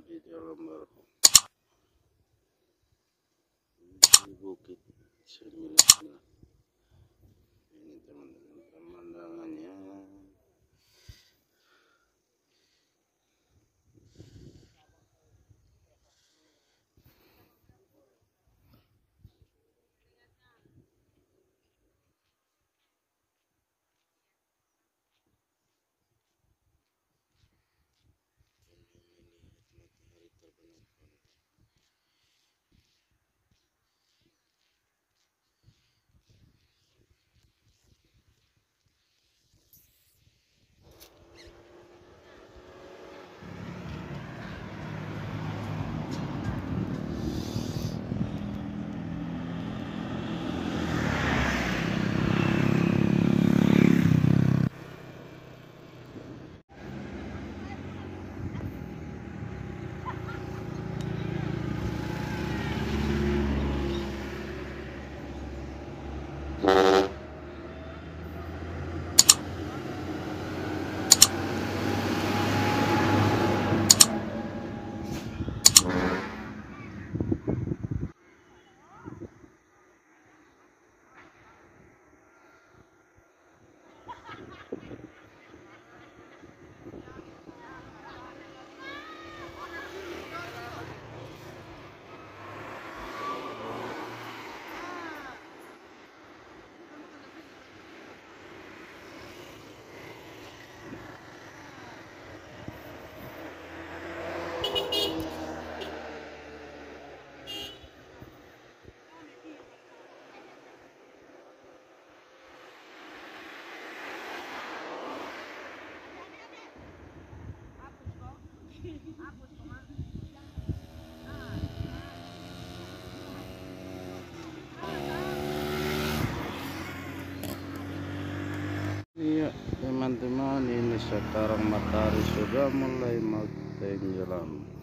Thank you. Iya teman-teman ini sekarang matahari sudah mulai mau tenggelam